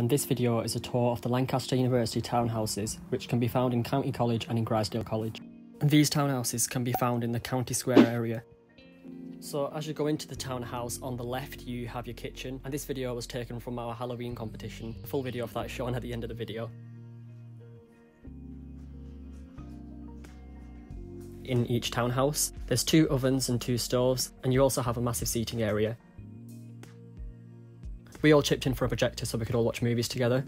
and this video is a tour of the Lancaster University townhouses, which can be found in County College and in Grizedale College. And these townhouses can be found in the County Square area. So as you go into the townhouse, on the left you have your kitchen, and this video was taken from our Halloween competition. The full video of that is shown at the end of the video. In each townhouse, there's two ovens and two stoves, and you also have a massive seating area. We all chipped in for a projector so we could all watch movies together.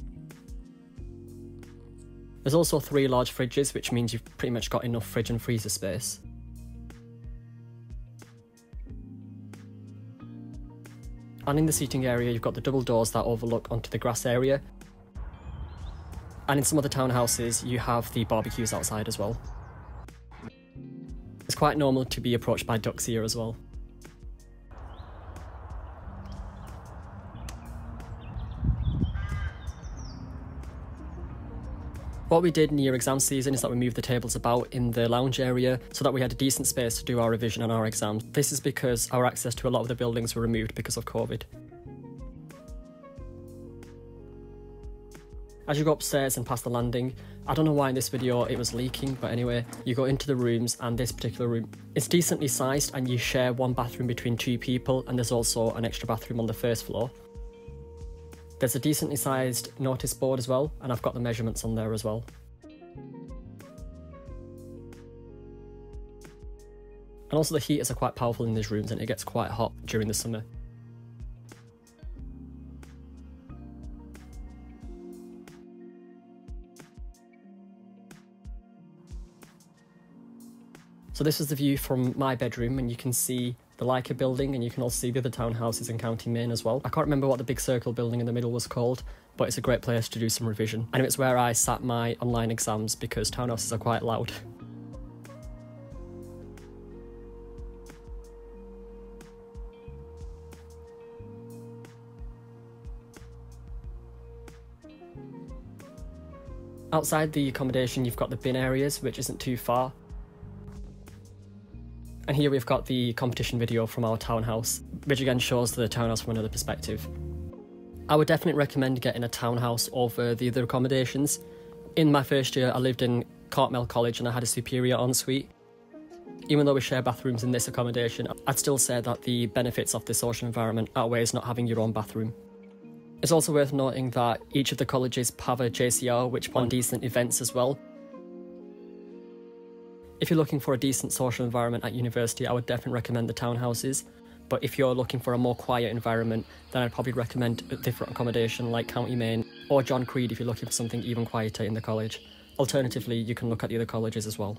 There's also three large fridges, which means you've pretty much got enough fridge and freezer space. And in the seating area, you've got the double doors that overlook onto the grass area. And in some other townhouses, you have the barbecues outside as well. It's quite normal to be approached by ducks here as well. What we did near exam season is that we moved the tables about in the lounge area so that we had a decent space to do our revision and our exams. This is because our access to a lot of the buildings were removed because of COVID. As you go upstairs and past the landing, I don't know why in this video it was leaking, but anyway, you go into the rooms and this particular room is decently sized and you share one bathroom between two people and there's also an extra bathroom on the first floor. There's a decently sized notice board as well, and I've got the measurements on there as well. And also the heaters are quite powerful in these rooms and it gets quite hot during the summer. So this is the view from my bedroom and you can see the LICA building and you can also see the other townhouses in County Main as well. I can't remember what the big circle building in the middle was called, but it's a great place to do some revision. And it's where I sat my online exams because townhouses are quite loud. Outside the accommodation, you've got the bin areas, which isn't too far, and here we've got the competition video from our townhouse, which again shows the townhouse from another perspective. I would definitely recommend getting a townhouse over the other accommodations. In my first year, I lived in Cartmel College and I had a superior ensuite. Even though we share bathrooms in this accommodation, I'd still say that the benefits of the social environment outweighs not having your own bathroom. It's also worth noting that each of the colleges have a JCR which put decent events as well, if you're looking for a decent social environment at university, I would definitely recommend the townhouses. But if you're looking for a more quiet environment, then I'd probably recommend a different accommodation like County Main or John Creed if you're looking for something even quieter in the college. Alternatively, you can look at the other colleges as well.